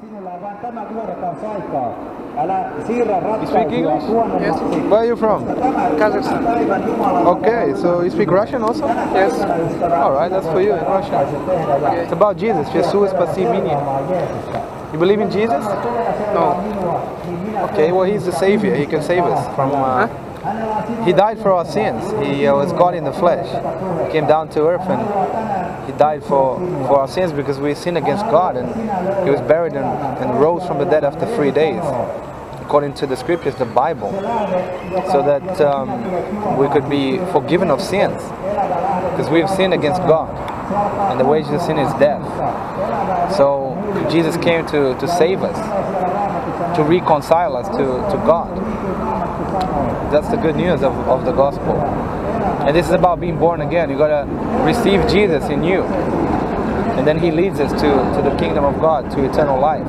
Sinulla on vain tämä vuorokausi aikaa. Älä siirrä speak English? ratkaisua huonommaksi. Where are you from? Tämä Kazakhstan. päivän Jumalan Okay, so you speak Russian also? Yes. All right, that's for you in Russian. It's about Jesus. Jesus спаси меня. You believe in Jesus? No. Okay, well, he's the savior. He can save us from. Uh, he died for our sins. He uh, was God in the flesh. He came down to earth and he died for, for our sins because we sinned against God. And he was buried and, and rose from the dead after three days, according to the scriptures, the Bible, so that um, we could be forgiven of sins because we've sinned against God. And the wages of sin is death. So Jesus came to, to save us, to reconcile us to, to God. That's the good news of, of the gospel. And this is about being born again. You gotta receive Jesus in you. And then he leads us to, to the kingdom of God, to eternal life.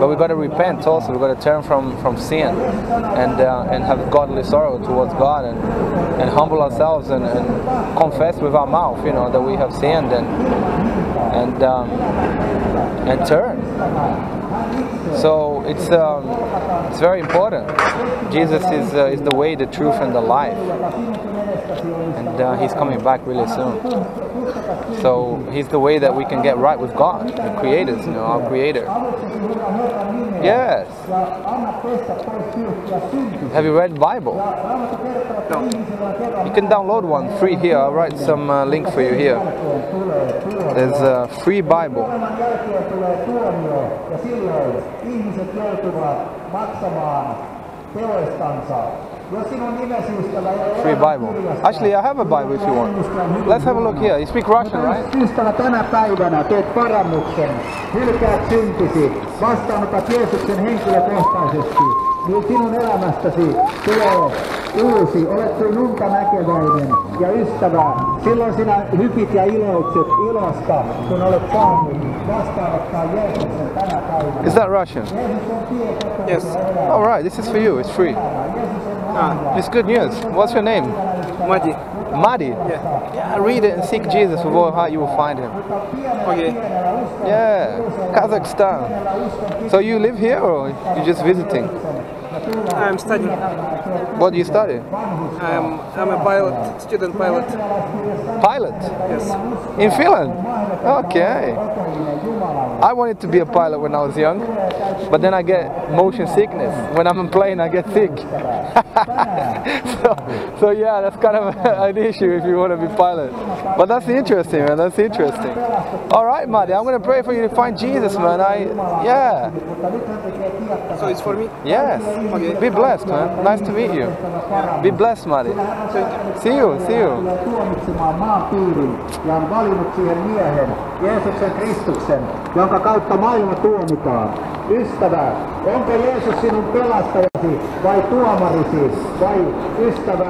But we've got to repent also. we've got to turn from, from sin and uh, and have godly sorrow towards God and, and humble ourselves and, and confess with our mouth, you know, that we have sinned and and um, and turn. So it's um, it's very important. Jesus is uh, is the way, the truth, and the life, and uh, he's coming back really soon. So he's the way that we can get right with God, the creators, you know, our creator. Yes. Have you read Bible? No. You can download one free here. I'll write some uh, link for you here. There's a free Bible. Free Bible. Actually, I have a Bible if you want. Let's have a look here. You speak Russian, right? Niin sinun elämästäsi tulee uusi, olet kuin unta näkeväinen ja ystävä. Silloin sinä hypit ja iloitset ilosta, kun olet saanut vastaanottaa Jeesuksen tänä päivänä. Is that Russian? Jeesus on tie, totuus Yes. ja elämä. All right, this is for you. It's free. Ah, It's good news. What's your name? Madi. Madi. Yeah. Yeah, read it and seek Jesus with all heart. You will find him. Okay. Yeah, Kazakhstan. So you live here or you just visiting? I'm studying. What do you study? I'm I'm a pilot, student pilot. Pilot. Yes. In Finland? Okay. I wanted to be a pilot when I was young, but then I get motion sickness. When I'm on plane, I get sick. so, so yeah, that's kind of an issue if you want to be pilot. But that's interesting, man. That's interesting. All right, Madi, I'm gonna pray for you to find Jesus, man. I, yeah, So it's for me. yes. Be blessed, man. Nice to meet you. Be blessed, Madi. See you, see you. jonka kautta maailma tuomitaan. Ystävä, onko Jeesus sinun pelastajasi vai tuomarisi vai ystävä,